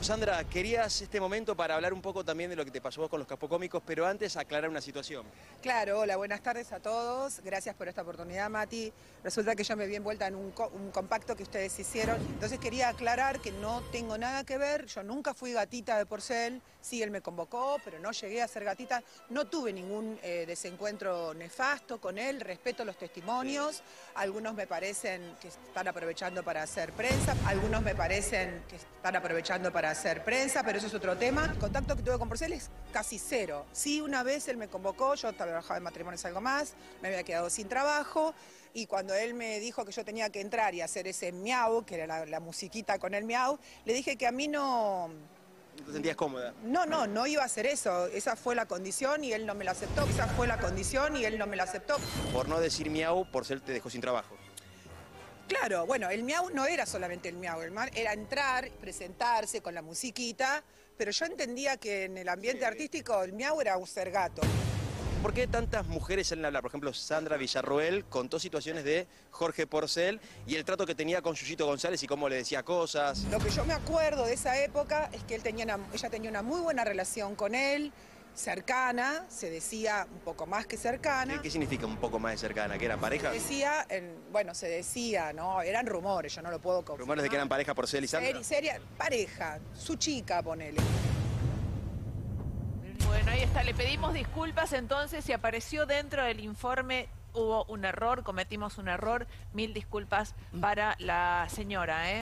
Sandra, querías este momento para hablar un poco también de lo que te pasó con los capocómicos, pero antes aclarar una situación. Claro, hola, buenas tardes a todos. Gracias por esta oportunidad, Mati. Resulta que yo me vi envuelta en un, co- un compacto que ustedes hicieron. Entonces quería aclarar que no tengo nada que ver. Yo nunca fui gatita de Porcel. Sí, él me convocó, pero no llegué a ser gatita. No tuve ningún eh, desencuentro nefasto con él. Respeto los testimonios. Algunos me parecen que están aprovechando para hacer prensa. Algunos me parecen que están aprovechando para hacer prensa, pero eso es otro tema. El contacto que tuve con Porcel es casi cero. Sí, una vez él me convocó, yo trabajaba en matrimonios algo más, me había quedado sin trabajo y cuando él me dijo que yo tenía que entrar y hacer ese miau, que era la, la musiquita con el miau, le dije que a mí no... ¿No te sentías cómoda? No, no, no iba a hacer eso. Esa fue la condición y él no me la aceptó. Esa fue la condición y él no me la aceptó. Por no decir miau, por ser te dejó sin trabajo. Claro, bueno, el miau no era solamente el miau, el ma- era entrar, presentarse con la musiquita, pero yo entendía que en el ambiente artístico el miau era un ser gato. ¿Por qué tantas mujeres salen a hablar? Por ejemplo, Sandra Villarroel contó situaciones de Jorge Porcel y el trato que tenía con Yuyito González y cómo le decía cosas. Lo que yo me acuerdo de esa época es que él tenía una- ella tenía una muy buena relación con él, cercana, se decía un poco más que cercana. ¿Qué, qué significa un poco más de cercana? ¿Que eran pareja? Se decía, en- bueno, se decía, ¿no? Eran rumores, yo no lo puedo confirmar. Rumores de que eran pareja Porcel y Sandra. Seri- seria, pareja, su chica, ponele. Bueno, ahí está. Le pedimos disculpas entonces si apareció dentro del informe. Hubo un error, cometimos un error. Mil disculpas para la señora, ¿eh?